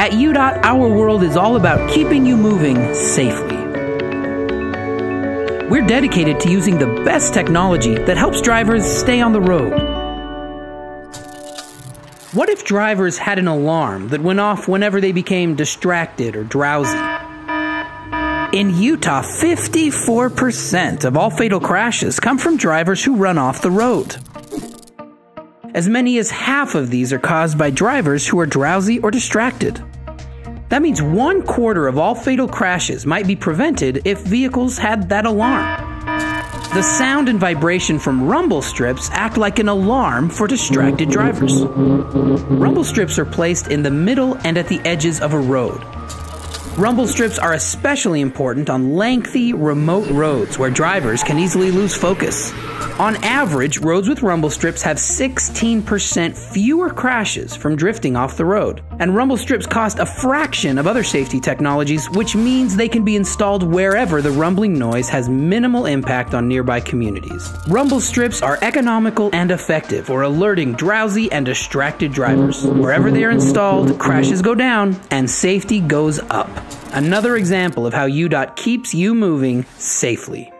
At UDOT, our world is all about keeping you moving safely. We're dedicated to using the best technology that helps drivers stay on the road. What if drivers had an alarm that went off whenever they became distracted or drowsy? In Utah, 54% of all fatal crashes come from drivers who run off the road. As many as half of these are caused by drivers who are drowsy or distracted. That means one quarter of all fatal crashes might be prevented if vehicles had that alarm. The sound and vibration from rumble strips act like an alarm for distracted drivers. Rumble strips are placed in the middle and at the edges of a road. Rumble strips are especially important on lengthy, remote roads where drivers can easily lose focus. On average, roads with rumble strips have 16% fewer crashes from drifting off the road. And rumble strips cost a fraction of other safety technologies, which means they can be installed wherever the rumbling noise has minimal impact on nearby communities. Rumble strips are economical and effective for alerting drowsy and distracted drivers. Wherever they are installed, crashes go down and safety goes up. Another example of how UDOT keeps you moving safely.